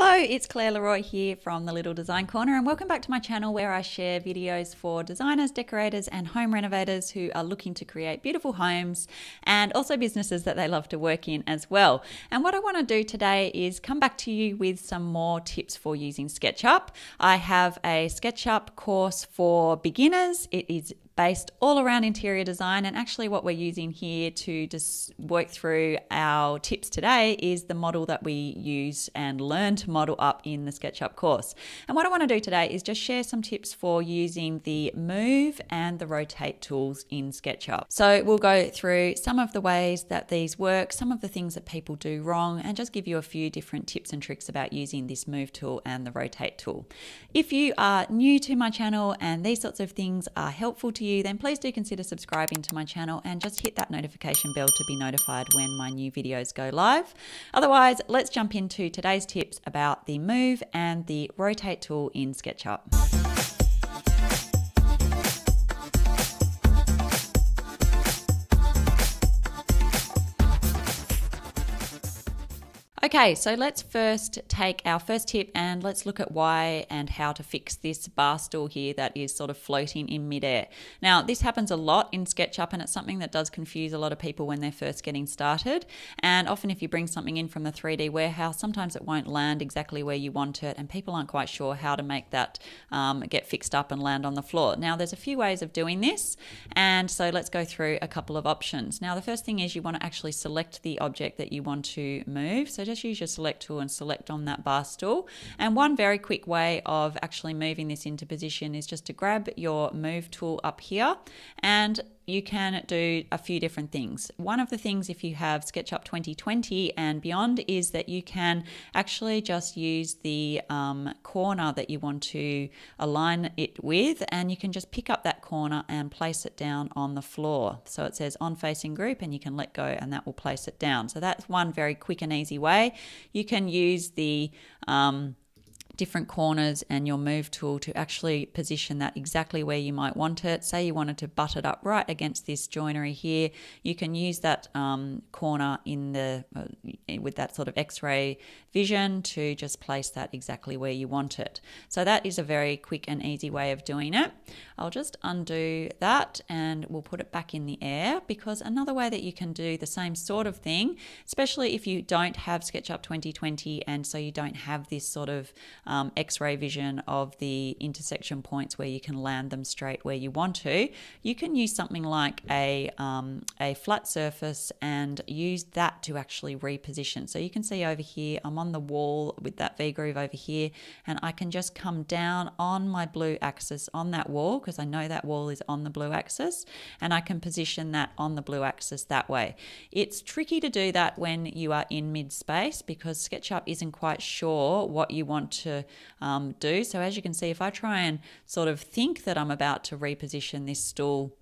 Hello, it's Clare Le Roy here from the Little Design Corner, and welcome back to my channel where I share videos for designers, decorators, and home renovators who are looking to create beautiful homes and also businesses that they love to work in as well. And what I want to do today is come back to you with some more tips for using SketchUp. I have a SketchUp course for beginners, it is based all around interior design. And actually, what we're using here to just work through our tips today is the model that we use and learn to model up in the SketchUp course. And what I want to do today is just share some tips for using the move and the rotate tools in SketchUp. So we'll go through some of the ways that these work, some of the things that people do wrong, and just give you a few different tips and tricks about using this move tool and the rotate tool. If you are new to my channel and these sorts of things are helpful to you, you, then please do consider subscribing to my channel and just hit that notification bell to be notified when my new videos go live. Otherwise, let's jump into today's tips about the move and the rotate tool in SketchUp. Okay, so let's first take our first tip and let's look at why and how to fix this bar stool here that is sort of floating in midair. Now, this happens a lot in SketchUp and it's something that does confuse a lot of people when they're first getting started. And often if you bring something in from the 3D warehouse, sometimes it won't land exactly where you want it and people aren't quite sure how to make that um, get fixed up and land on the floor. Now, there's a few ways of doing this and so let's go through a couple of options. Now, the first thing is you want to actually select the object that you want to move. So just use your select tool and select on that bar stool. And one very quick way of actually moving this into position is just to grab your move tool up here and you can do a few different things. One of the things, if you have SketchUp 2020 and beyond, is that you can actually just use the um, corner that you want to align it with, and you can just pick up that corner and place it down on the floor. So it says on facing group, and you can let go, and that will place it down. So that's one very quick and easy way. You can use the um, different corners and your move tool to actually position that exactly where you might want it. Say you wanted to butt it up right against this joinery here, you can use that um, corner in the uh, with that sort of X-ray vision to just place that exactly where you want it. So that is a very quick and easy way of doing it. I'll just undo that and we'll put it back in the air because another way that you can do the same sort of thing, especially if you don't have SketchUp 2020 and so you don't have this sort of um, x-ray vision of the intersection points where you can land them straight where you want to, you can use something like a, um, a flat surface and use that to actually reposition. So you can see over here, I'm on the wall with that V-groove over here, and I can just come down on my blue axis on that wall because I know that wall is on the blue axis, and I can position that on the blue axis that way. It's tricky to do that when you are in mid-space because SketchUp isn't quite sure what you want to um, do. So as you can see, if I try and sort of think that I'm about to reposition this stool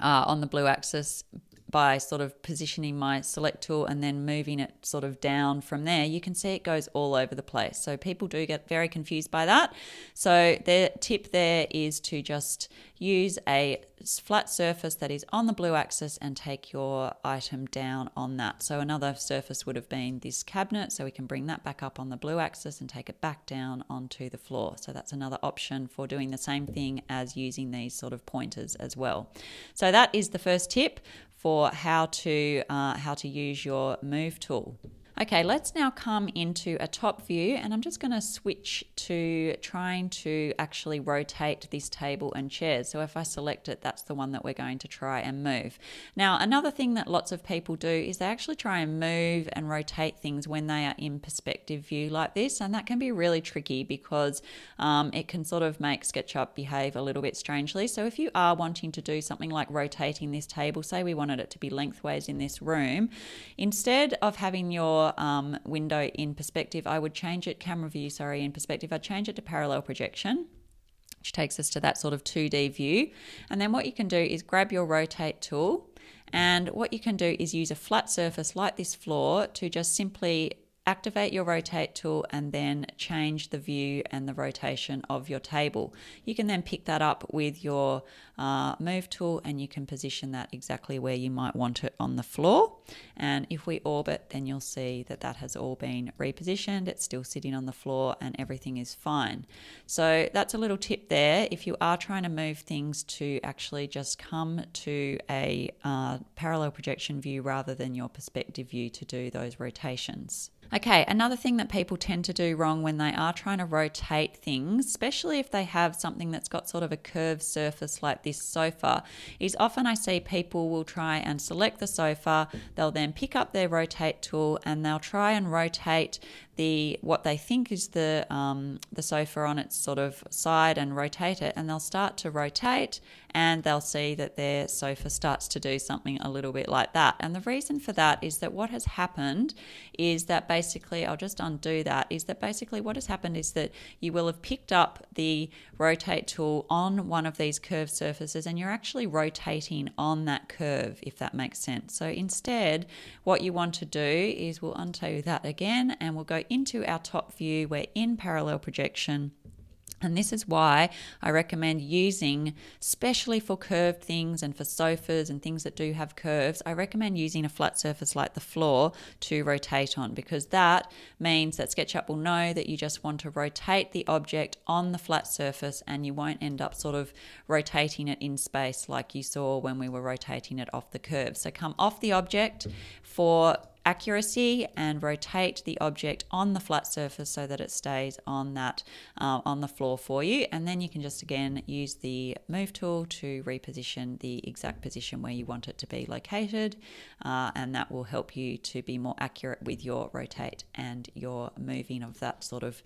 uh, on the blue axis by sort of positioning my select tool and then moving it sort of down from there, you can see it goes all over the place. So people do get very confused by that. So the tip there is to just use a flat surface that is on the blue axis and take your item down on that. So another surface would have been this cabinet, so we can bring that back up on the blue axis and take it back down onto the floor. So that's another option for doing the same thing as using these sort of pointers as well. So that is the first tip for how to uh, how to use your move tool. Okay, let's now come into a top view and I'm just going to switch to trying to actually rotate this table and chairs. So if I select it, that's the one that we're going to try and move. Now, another thing that lots of people do is they actually try and move and rotate things when they are in perspective view like this. And that can be really tricky because um, it can sort of make SketchUp behave a little bit strangely. So if you are wanting to do something like rotating this table, say we wanted it to be lengthways in this room, instead of having your um, window in perspective, I would change it, camera view, sorry, in perspective, I'd change it to parallel projection which takes us to that sort of 2D view. And then what you can do is grab your rotate tool and what you can do is use a flat surface like this floor to just simply activate your rotate tool and then change the view and the rotation of your table. You can then pick that up with your uh, move tool and you can position that exactly where you might want it on the floor. And if we orbit, then you'll see that that has all been repositioned. It's still sitting on the floor and everything is fine. So that's a little tip there. If you are trying to move things to actually just come to a uh, parallel projection view rather than your perspective view to do those rotations. Okay, another thing that people tend to do wrong when they are trying to rotate things, especially if they have something that's got sort of a curved surface like this sofa, is often I see people will try and select the sofa, they'll then pick up their rotate tool and they'll try and rotate the what they think is the um, the sofa on its sort of side and rotate it, and they'll start to rotate, and they'll see that their sofa starts to do something a little bit like that. And the reason for that is that what has happened is that basically, I'll just undo that. Is that basically what has happened is that you will have picked up the rotate tool on one of these curved surfaces, and you're actually rotating on that curve, if that makes sense. So instead, what you want to do is we'll undo that again, and we'll go into our top view, we're in parallel projection. And this is why I recommend using, especially for curved things and for sofas and things that do have curves, I recommend using a flat surface like the floor to rotate on because that means that SketchUp will know that you just want to rotate the object on the flat surface and you won't end up sort of rotating it in space like you saw when we were rotating it off the curve. So come off the object for accuracy and rotate the object on the flat surface so that it stays on that uh, on the floor for you. And then you can just again use the move tool to reposition the exact position where you want it to be located uh, and that will help you to be more accurate with your rotate and your moving of that sort of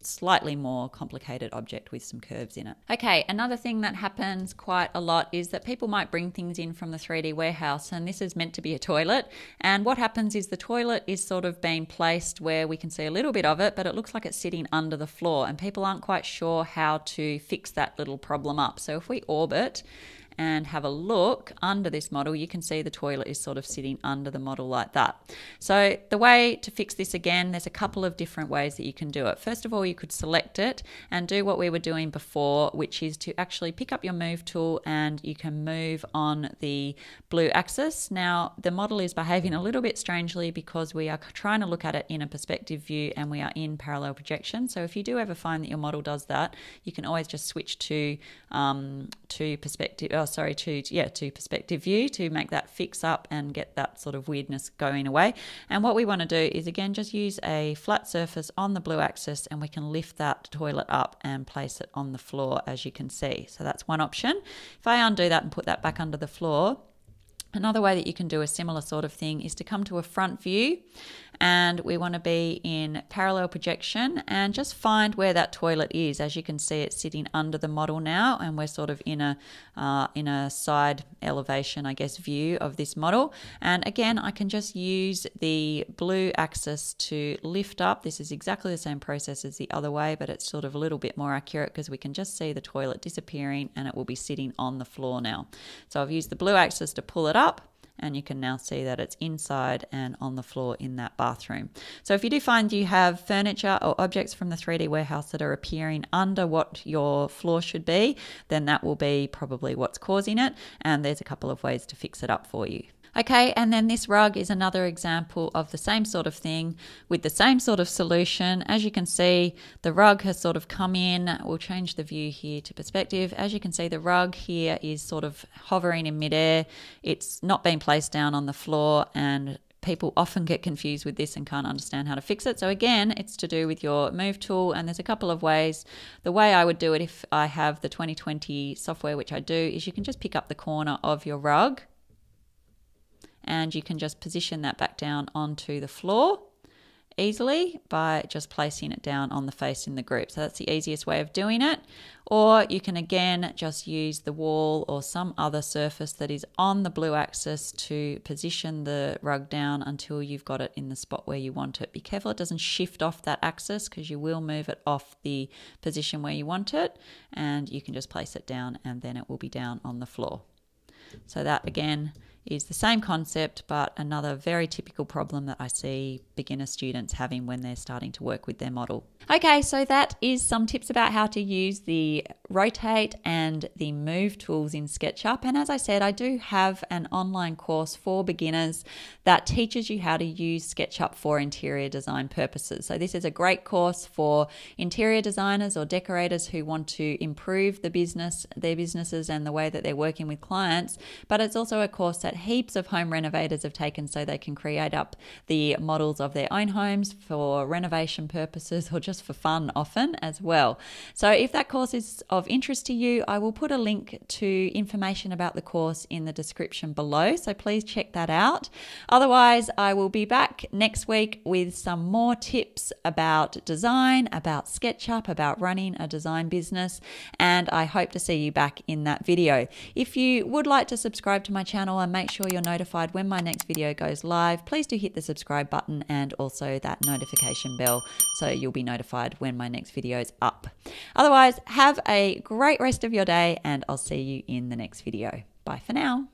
slightly more complicated object with some curves in it. Okay, another thing that happens quite a lot is that people might bring things in from the 3D warehouse and this is meant to be a toilet and what happens is the toilet is sort of being placed where we can see a little bit of it but it looks like it's sitting under the floor and people aren't quite sure how to fix that little problem up. So if we orbit and have a look under this model, you can see the toilet is sort of sitting under the model like that. So the way to fix this again, there's a couple of different ways that you can do it. First of all, you could select it and do what we were doing before, which is to actually pick up your move tool and you can move on the blue axis. Now, the model is behaving a little bit strangely because we are trying to look at it in a perspective view and we are in parallel projection. So if you do ever find that your model does that, you can always just switch to um, to perspective. Oh, sorry, to yeah, to perspective view to make that fix up and get that sort of weirdness going away. And what we want to do is again just use a flat surface on the blue axis and we can lift that toilet up and place it on the floor as you can see. So that's one option. If I undo that and put that back under the floor, Another way that you can do a similar sort of thing is to come to a front view and we want to be in parallel projection and just find where that toilet is. As you can see, it's sitting under the model now, and we're sort of in a uh, in a side elevation, I guess, view of this model. And again, I can just use the blue axis to lift up. This is exactly the same process as the other way, but it's sort of a little bit more accurate because we can just see the toilet disappearing and it will be sitting on the floor now. So I've used the blue axis to pull it up and you can now see that it's inside and on the floor in that bathroom. So if you do find you have furniture or objects from the 3D warehouse that are appearing under what your floor should be, then that will be probably what's causing it and there's a couple of ways to fix it up for you. Okay, and then this rug is another example of the same sort of thing with the same sort of solution. As you can see, the rug has sort of come in. We'll change the view here to perspective. As you can see, the rug here is sort of hovering in midair. It's not being placed down on the floor and people often get confused with this and can't understand how to fix it. So again, it's to do with your move tool and there's a couple of ways. The way I would do it if I have the 2020 software, which I do, is you can just pick up the corner of your rug and you can just position that back down onto the floor easily by just placing it down on the face in the group. So that's the easiest way of doing it. Or you can again just use the wall or some other surface that is on the blue axis to position the rug down until you've got it in the spot where you want it. Be careful it doesn't shift off that axis because you will move it off the position where you want it and you can just place it down and then it will be down on the floor. So that again is the same concept, but another very typical problem that I see beginner students having when they're starting to work with their model. Okay, so that is some tips about how to use the rotate and the move tools in SketchUp. And as I said, I do have an online course for beginners that teaches you how to use SketchUp for interior design purposes. So this is a great course for interior designers or decorators who want to improve the business, their businesses and the way that they're working with clients. But it's also a course that heaps of home renovators have taken so they can create up the models of their own homes for renovation purposes or just for fun often as well. So if that course is of interest to you, I will put a link to information about the course in the description below. So please check that out. Otherwise, I will be back next week with some more tips about design, about SketchUp, about running a design business, and I hope to see you back in that video. If you would like to subscribe to my channel and make sure you're notified when my next video goes live, please do hit the subscribe button and also that notification bell so you'll be notified notified when my next video is up. Otherwise, have a great rest of your day and I'll see you in the next video. Bye for now.